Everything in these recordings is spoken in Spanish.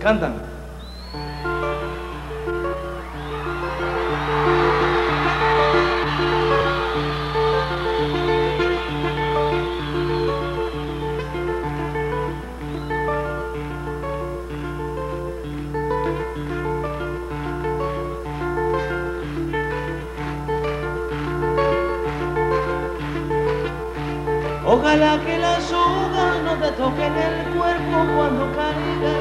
Cantan. Ojalá que las sogas te toquen el cuerpo cuando caiga,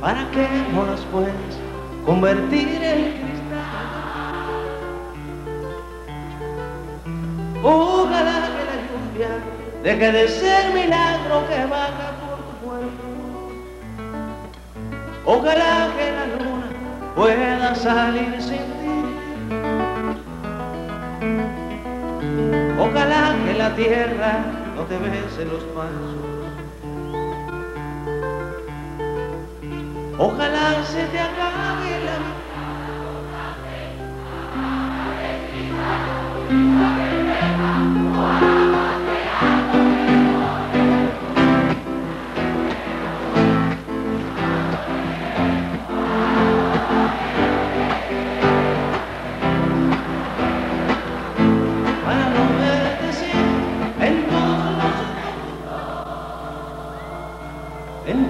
para que no las puedas convertir en cristal. Ojalá que la lluvia deje de ser milagro que baja por tu cuerpo. Ojalá que la luna pueda salir la tierra no te bese los pasos. Ojalá se te acabe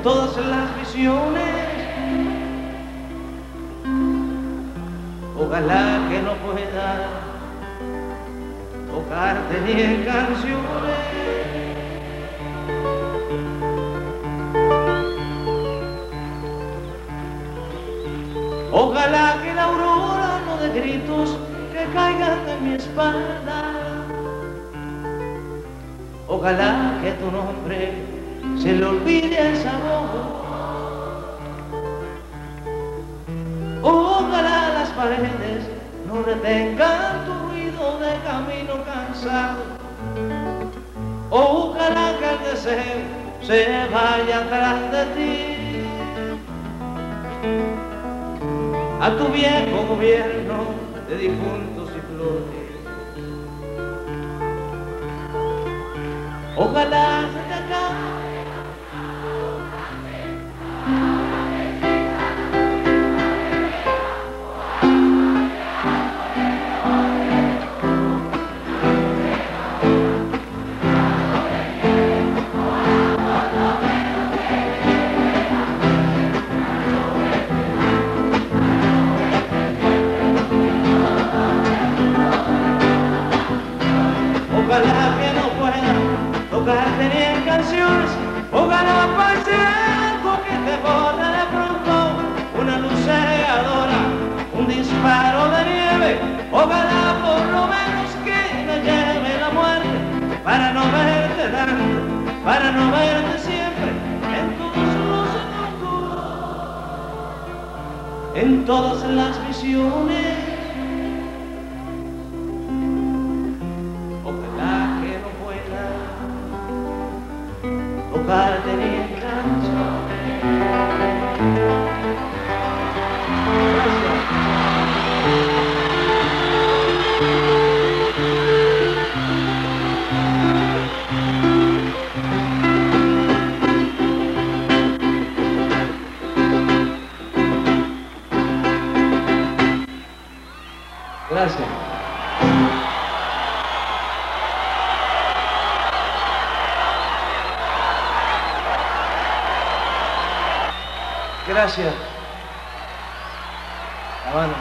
todas las visiones. Ojalá que no pueda tocarte ni en canciones. Ojalá que la aurora no de gritos que caigan de mi espalda. Ojalá que tu nombre se le olvide a esa boca. Ojalá las paredes no retengan tu ruido de camino cansado. Ojalá que el deseo se vaya atrás de ti. A tu viejo gobierno de difuntos y flores. Ojalá Ojalá por lo menos que me lleve la muerte. Para no verte tanto, para no verte siempre. En todos los enojos, en todas las visiones. Gracias. Gracias. Habana.